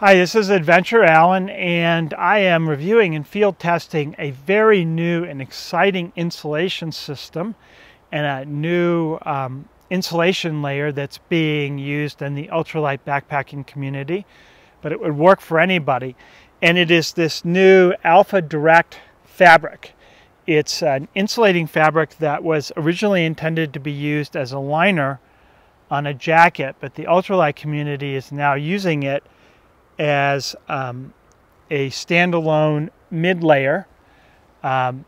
Hi, this is Adventure Alan, and I am reviewing and field testing a very new and exciting insulation system and a new um, insulation layer that's being used in the ultralight backpacking community, but it would work for anybody. And it is this new Alpha Direct fabric. It's an insulating fabric that was originally intended to be used as a liner on a jacket, but the ultralight community is now using it as um, a standalone mid layer. Um,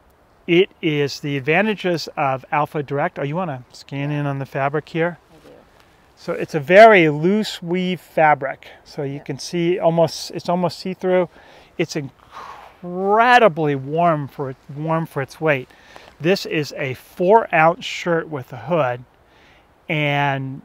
it is the advantages of Alpha Direct. Oh, you want to scan in on the fabric here? I do. So it's a very loose weave fabric. So you can see almost it's almost see-through. It's incredibly warm for warm for its weight. This is a four ounce shirt with a hood and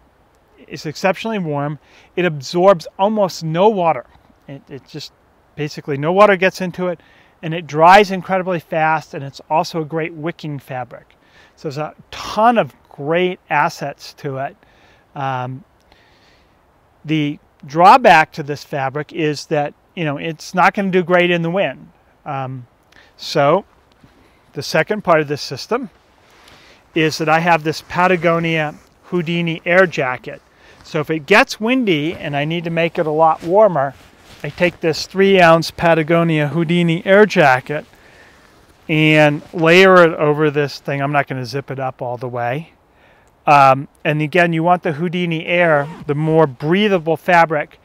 it's exceptionally warm. It absorbs almost no water. It, it just basically no water gets into it and it dries incredibly fast and it's also a great wicking fabric. So there's a ton of great assets to it. Um, the drawback to this fabric is that you know it's not going to do great in the wind. Um, so the second part of this system is that I have this Patagonia Houdini air jacket. So if it gets windy and I need to make it a lot warmer, I take this three ounce Patagonia Houdini air jacket and layer it over this thing. I'm not going to zip it up all the way. Um, and again, you want the Houdini air, the more breathable fabric,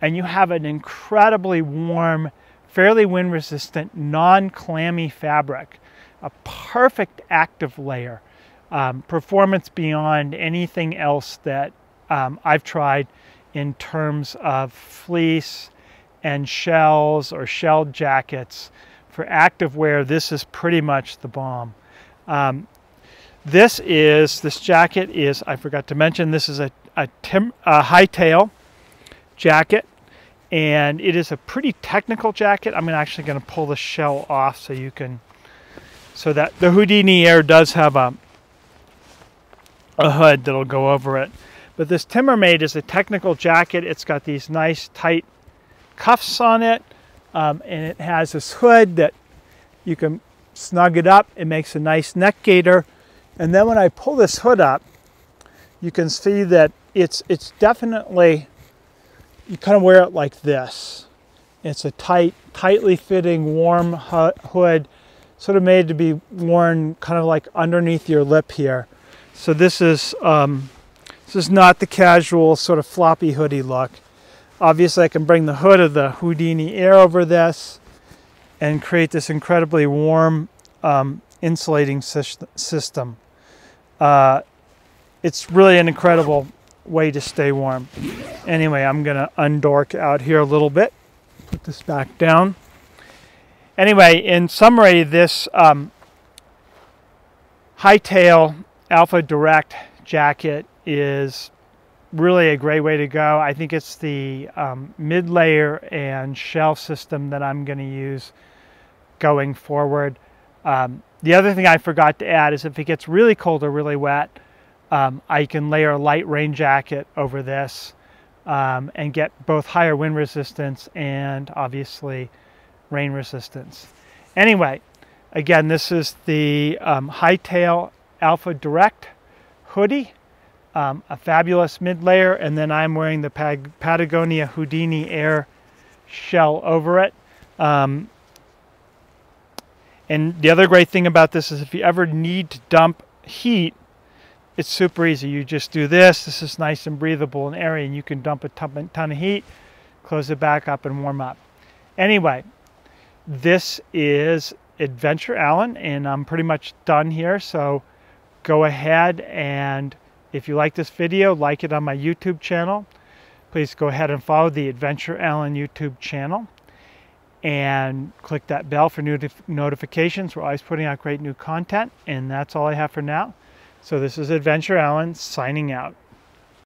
and you have an incredibly warm, fairly wind resistant, non clammy fabric. A perfect active layer. Um, performance beyond anything else that um, I've tried in terms of fleece and shells or shelled jackets. For active wear, this is pretty much the bomb. Um, this is, this jacket is, I forgot to mention, this is a, a, tim, a Hightail jacket and it is a pretty technical jacket. I'm actually going to pull the shell off so you can, so that the Houdini Air does have a, a hood that'll go over it. But this Timmermade is a technical jacket. It's got these nice tight cuffs on it um, and it has this hood that you can snug it up. It makes a nice neck gaiter. And then when I pull this hood up, you can see that it's, it's definitely, you kind of wear it like this. It's a tight, tightly fitting, warm hood, sort of made to be worn kind of like underneath your lip here. So this is, um, this is not the casual sort of floppy hoodie look. Obviously I can bring the hood of the Houdini Air over this and create this incredibly warm um, insulating system. Uh, it's really an incredible way to stay warm. Anyway, I'm gonna undork out here a little bit, put this back down. Anyway, in summary, this um, Hightail Alpha Direct jacket is really a great way to go. I think it's the um, mid layer and shell system that I'm going to use going forward. Um, the other thing I forgot to add is if it gets really cold or really wet, um, I can layer a light rain jacket over this um, and get both higher wind resistance and obviously rain resistance. Anyway, again, this is the um, Hightail Alpha Direct hoodie um, a fabulous mid layer, and then I'm wearing the Patagonia Houdini Air shell over it. Um, and the other great thing about this is if you ever need to dump heat, it's super easy. You just do this. This is nice and breathable and airy, and you can dump a ton, ton of heat, close it back up, and warm up. Anyway, this is Adventure Alan, and I'm pretty much done here. So go ahead and if you like this video, like it on my YouTube channel. Please go ahead and follow the Adventure Alan YouTube channel and click that bell for new notifications. We're always putting out great new content, and that's all I have for now. So this is Adventure Alan signing out.